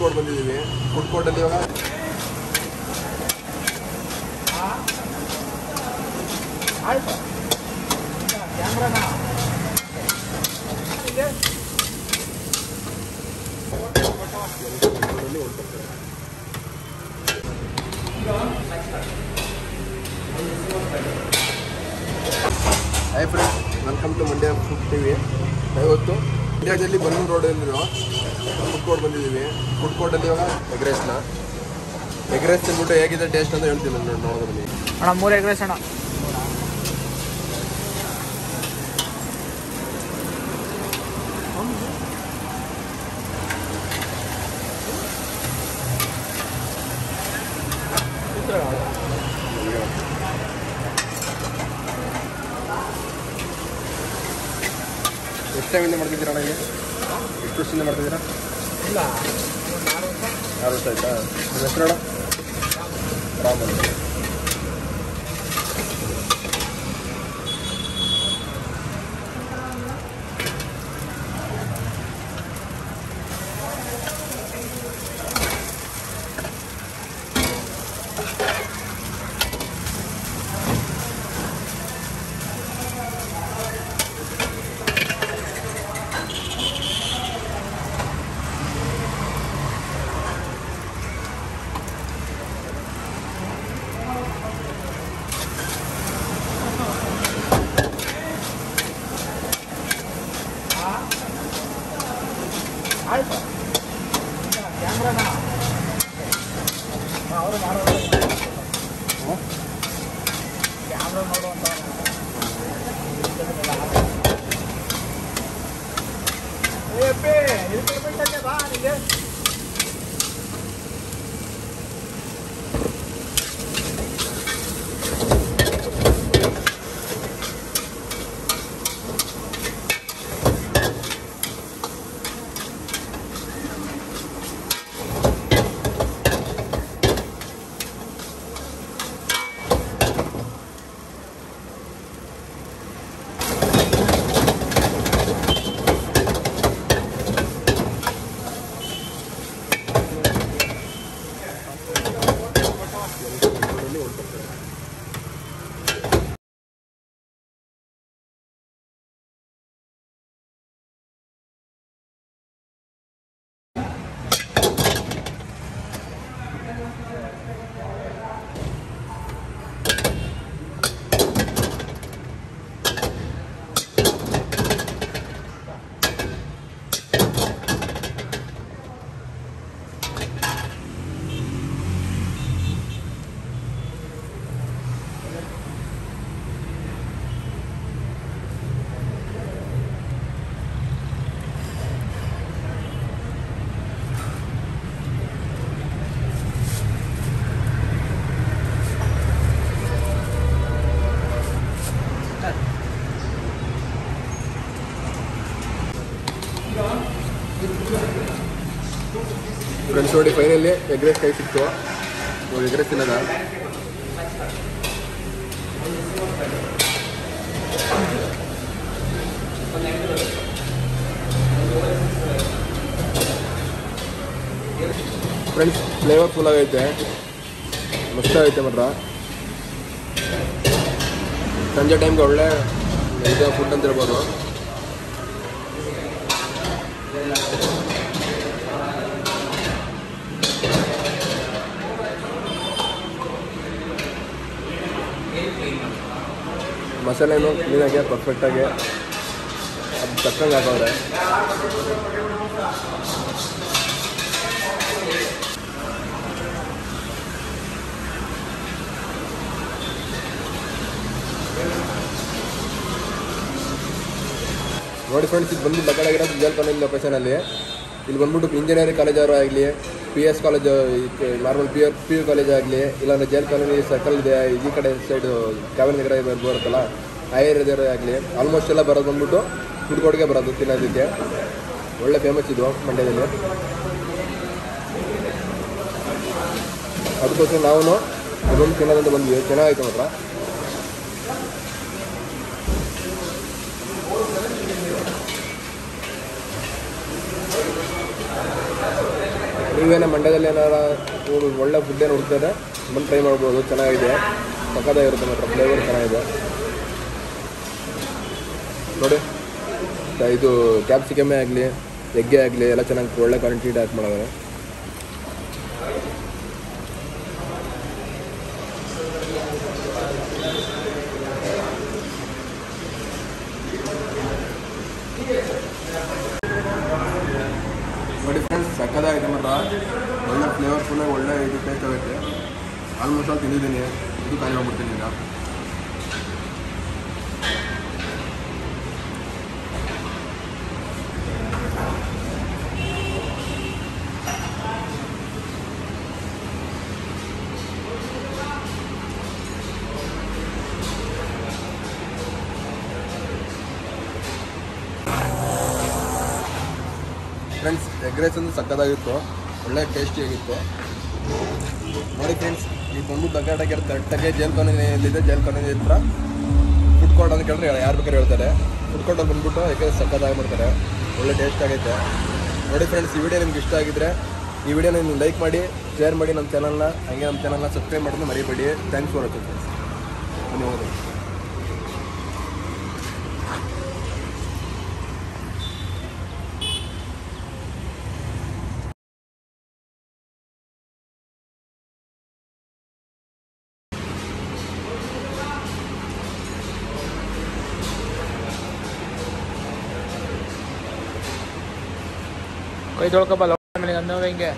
Court ಬಂದಿದ್ದೀವಿ. Food ಕೋರ್ಟಲ್ಲಿ ಇವಾಗ hi friends welcome to Mandya food TV ಇವತ್ತು ಮಂಡ್ಯದಲ್ಲಿ ಬಲೂನ್ ರೋಡಲ್ಲಿರೋ ಫುಡ್ ಕೋರ್ಟ್ ಬಂದಿದ್ದೀವಿ. ಫುಡ್ ಕೋರ್ಟಲ್ಲಿ ಇವಾಗ ಎಗ್ ರೈಸ್ನ ಎಗ್ ರೈಸ್ ತಿಂದ್ಬಿಟ್ಟು ಹೇಗಿದೆ ಟೇಸ್ಟ್ ಅಂತ ಹೇಳ್ತೀನಿ ನೋಡಿ ಅಣ್ಣ, ಮೂರು ಎಗ್ ರೈಸ್ ಅಣ್ಣ. ಎಷ್ಟು ಟೈಮಿಂದ ಮಾಡ್ತಿದ್ದೀರಾ ನನಗೆ ಎಷ್ಟು ವರ್ಷದಿಂದ ಮಾಡ್ತಿದ್ದೀರಾ? ಇಲ್ಲ. ಆರು ವರ್ಷ ಆಯ್ತಾ? ನಿಮ್ಮ ಹೆಸರು ಅಣ್ಣ? ರಾಮ್ ಆಯ್ತು ಕ್ಯಾಮ್ರಾನ ಅವರು ಮಾಡೋದು ಕ್ಯಾಮ್ರಾ ನೋಡುವಂತ ಏಪಿ ಇದಕ್ಕೆ ಬಿಟ್ಟಂತೆ ಬಾ ನಿಮಗೆ 我们这里边都没有 ಫ್ರೆಂಡ್ಸ್ ನೋಡಿ ಫೈನಲಿ ಎಗ್ ರೈಸ್ ಕೈ ಸಿಕ್ತು. ನಾವು ಎಗ್ ರೈಸ್ ತಿನ್ನೋದ? ಫ್ರೆಂಡ್ಸ್ ಫ್ಲೇವರ್ ಫುಲ್ ಆಗೈತೆ. ಮಸ್ತ್ ಆಗೈತೆ ಮಾತ್ರ. ಸಂಜೆ ಟೈಮ್ಗೆ ಒಳ್ಳೆ ಇದು ಫುಡ್ ಅಂತ ಹೇಳ್ಬೋದು. ಮಸಾಲೆನೂ ಕ್ಲೀನಾಗಿ ಪರ್ಫೆಕ್ಟಾಗಿ ಅದು ತಕ್ಕಂಗೆ ಹಾಕವ್ರೆ ನೋಡಿ ಫ್ರೆಂಡ್ಸ್ ಇದು ಬಂದು ಬಕ್ಕಳಾಗಿರೋದು ಜಲ್ ಕಾಲೇಜ್ ಲೊಕೇಶನಲ್ಲಿ ಇಲ್ಲಿ ಬಂದ್ಬಿಟ್ಟು ಇಂಜಿನಿಯರಿಂಗ್ ಕಾಲೇಜವರು ಆಗಲಿ P S college normal P P U college ಆಗಲಿ, ಇಲ್ಲಾಂದ್ರೆ ಜೈಲ್ ಕಾಲೋನಿ ಸರ್ಕಲ್ ಇದೆ, ಈ ಕಡೆ ಸೈಡು ಕಾವೇರಿ ಇದೆ ಬರುತ್ತಲ್ಲ ಹೈಯರ್ ಏರಿಯಾದವರೇ ಆಗಲಿ. ಆಲ್ಮೋಸ್ಟ್ ಎಲ್ಲ ಬರೋದು ಬಂದ್ಬಿಟ್ಟು ಕೋರ್ಟ್ಗೆ ಬರೋದು ತಿನ್ನೋದಕ್ಕೆ. ಒಳ್ಳೆ ಫೇಮಸ್ ಇದು ಮಂಡ್ಯದಲ್ಲಿ. ಅದಕ್ಕೋಸ್ಕರ ನಾವು ಇದೊಂದು ತಿನ್ನೋದಂತ ಬಂದ್ವಿ. ಚೆನ್ನಾಗಿತ್ತು ಮಾತ್ರ. ನೀವೇನೋ ಮಂಡ್ಯದಲ್ಲಿ ಏನಾರು ಒಳ್ಳೆ ಫುಡ್ ಏನು ಹುಡ್ತಾರೆ ಬಂದು ಟ್ರೈ ಮಾಡ್ಬೋದು, ಚೆನ್ನಾಗಿದೆ. ಇರುತ್ತೆ ಮಾತ್ರ ಫ್ಲೇವರ್ ಚೆನ್ನಾಗಿದೆ. ನೋಡಿ ಇದು ಕ್ಯಾಪ್ಸಿಕಮ್ಮೇ ಆಗಲಿ ಎಗ್ಗೆ ಆಗಲಿ, ಎಲ್ಲ ಚೆನ್ನಾಗಿ ಒಳ್ಳೆ ಕ್ವಾಲಿಟಿ ಟೈಪ್ ಮಾಡಿದ್ದಾರೆ ನೋಡಿ ಫ್ರೆಂಡ್ಸ್ ಐಟಮ್ ಅಲ್ಲ ಒಳ್ಳೆ ಫ್ಲೇವರ್ಫುಲ್ಲಾಗಿ ಒಳ್ಳೆ ಇದು ಟೇಸ್ಟ್ ಆಗುತ್ತೆ ಆಲ್ಮೋಸ್ಟ್ ಆಲ್ ತಿಂದಿದ್ದೀನಿ, ಇದು ಖಾಲಿ ಹೋಗ್ಬಿಡ್ತೀನಿ ಈಗ. ಫ್ರೆಂಡ್ಸ್ ಎಗ್ ರೈಸ್ ಒಂದು ಸಕ್ಕದಾಗಿತ್ತು ಒಳ್ಳೆ ಟೇಸ್ಟಿಯಾಗಿತ್ತು ನೋಡಿ ಫ್ರೆಂಡ್ಸ್ ಈ ಬಂದು ಬಗ್ಗೆ ತಟ್ಟಗೆ ಜೈಲ್ ಕಾಲೋನಿ ಜೇಲ್ ಕಾಲೋನಿ ಹತ್ರ ಫುಡ್ ಕೋರ್ಟ್ ಅಂತ ಕೇಳಿದ್ರೆ ಯಾರು ಬೇಕಾದ್ರೆ ಹೇಳ್ತಾರೆ. ಫುಡ್ ಕೋರ್ಟಲ್ಲಿ ಬಂದ್ಬಿಟ್ಟು ರೈಸ್ ಸಕ್ಕತ್ತಾಗಿ ಮಾಡ್ತಾರೆ. ಒಳ್ಳೆ ಟೇಸ್ಟ್ ಆಗೈತೆ. ನೋಡಿ ಫ್ರೆಂಡ್ಸ್ ಈ ವಿಡಿಯೋ ನಿಮ್ಗೆ ಇಷ್ಟ ಆಗಿದ್ರೆ ಈ ವಿಡಿಯೋನ ನೀವು ಲೈಕ್ ಮಾಡಿ ಶೇರ್ ಮಾಡಿ ನಮ್ಮ ಚಾನಲ್ನ ಹಂಗೆ ನಮ್ಮ ಚಾನಲ್ನ ಸಬ್ಸ್ಕ್ರೈಬ್ ಮಾಡಿದ್ರೆ ಮರಿಬೇಡಿ. ಥ್ಯಾಂಕ್ಸ್ ಫಾರ್ ವಾಚಿಂಗ್ ಫ್ರೆಂಡ್ಸ್ ಧನ್ಯವಾದಗಳು. ಕೈ ತೊಳ್ಕೊಬಲ್ಲ ಆಮೇಲೆ ಅನ್ನೋ ಹಿಂಗೆ.